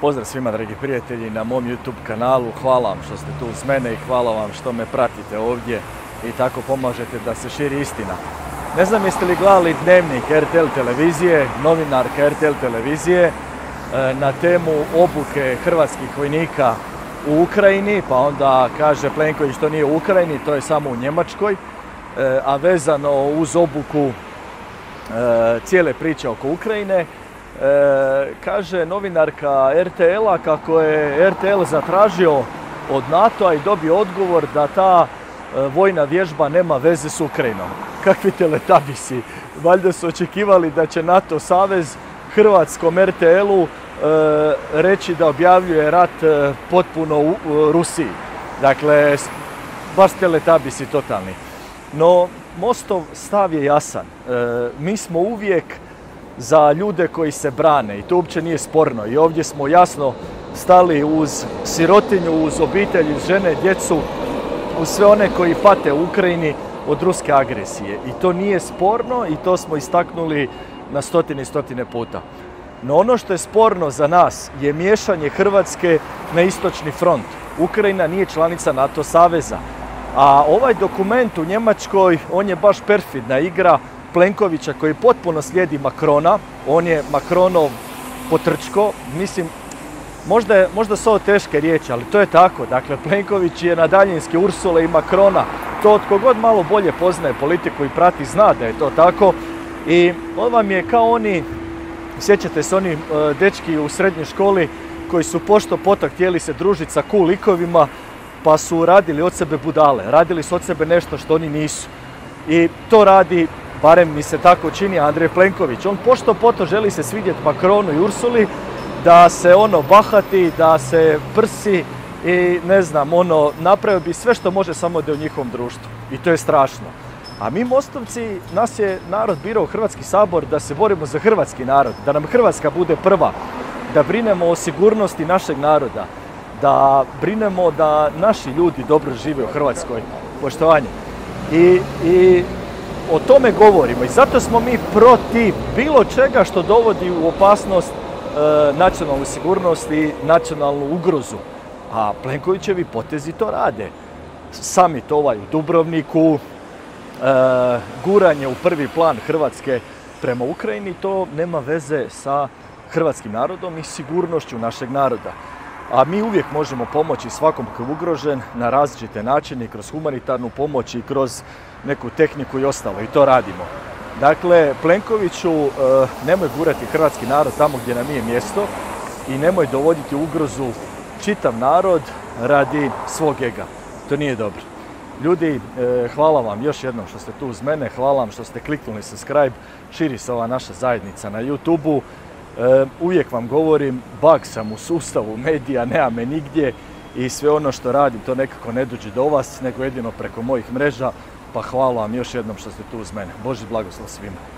Pozdrav svima dragi prijatelji na mom YouTube kanalu, hvala vam što ste tu uz mene i hvala vam što me pratite ovdje i tako pomažete da se širi istina. Ne znam jeste li gledali dnevnik RTL televizije, novinarka RTL televizije e, na temu obuke hrvatskih vojnika u Ukrajini, pa onda kaže Plenković to nije u Ukrajini, to je samo u Njemačkoj, e, a vezano uz obuku e, cijele priče oko Ukrajine, E, kaže novinarka RTL-a kako je RTL zatražio od NATO-a i dobio odgovor da ta e, vojna vježba nema veze s Ukrajinom. Kakvi teletabisi. Valjda su očekivali da će NATO savez hrvatskom RTL-u e, reći da objavljuje rat potpuno u Rusiji. Dakle, baš teletabisi totalni. No, Mostov stav je jasan. Mi smo uvijek za ljude koji se brane i to uopće nije sporno. I ovdje smo jasno stali uz sirotinju, uz obitelj, uz žene, djecu, uz sve one koji pate u Ukrajini od ruske agresije. I to nije sporno i to smo istaknuli na stotine i stotine puta. No ono što je sporno za nas je miješanje Hrvatske na istočni front. Ukrajina nije članica NATO saveza. A ovaj dokument u Njemačkoj, on je baš perfidna igra Plenkovića koji potpuno slijedi Makrona, on je Makronov potrčko, mislim, možda, je, možda su ovo teške riječi, ali to je tako. Dakle, Plenković je na daljinske Ursule i Makrona. To od kogod malo bolje poznaje politiku i prati zna da je to tako. I on vam je kao oni, sjećate se oni e, dečki u srednjoj školi koji su pošto poto htjeli se družiti sa cool likovima, pa su radili od sebe budale, radili su od sebe nešto što oni nisu. I to radi barem mi se tako čini Andrej Plenković. On pošto poto želi se svidjeti Makronu i Ursuli, da se ono bahati, da se prsi i ne znam, ono, napravio bi sve što može samo da je u njihovom društvu. I to je strašno. A mi Mostovci, nas je narod birao u Hrvatski sabor da se borimo za hrvatski narod, da nam Hrvatska bude prva, da brinemo o sigurnosti našeg naroda, da brinemo da naši ljudi dobro žive u Hrvatskoj. Poštovanje. I, i o tome govorimo i zato smo mi protiv bilo čega što dovodi u opasnost e, nacionalnu sigurnost i nacionalnu ugrozu. A Plenkovićevi potezi to rade. Samit ovaj u Dubrovniku, e, guranje u prvi plan Hrvatske prema Ukrajini, to nema veze sa hrvatskim narodom i sigurnošću našeg naroda. A mi uvijek možemo pomoći svakom koji je ugrožen na različite načine, kroz humanitarnu pomoć i kroz neku tehniku i ostalo i to radimo. Dakle, Plenkoviću, e, nemoj gurati hrvatski narod tamo gdje nam nije mjesto i nemoj dovoditi ugrozu čitav narod radi svog ega. To nije dobro. Ljudi, e, hvala vam još jednom što ste tu uz mene, hvala vam što ste kliknuli subscribe, širi se ova naša zajednica na YouTube-u. Uvijek vam govorim, bug sam u sustavu medija, nema me nigdje i sve ono što radim to nekako ne dođe do vas, nego jedino preko mojih mreža. Pa hvala vam još jednom što ste tu uz mene. Boži blagoslov svima.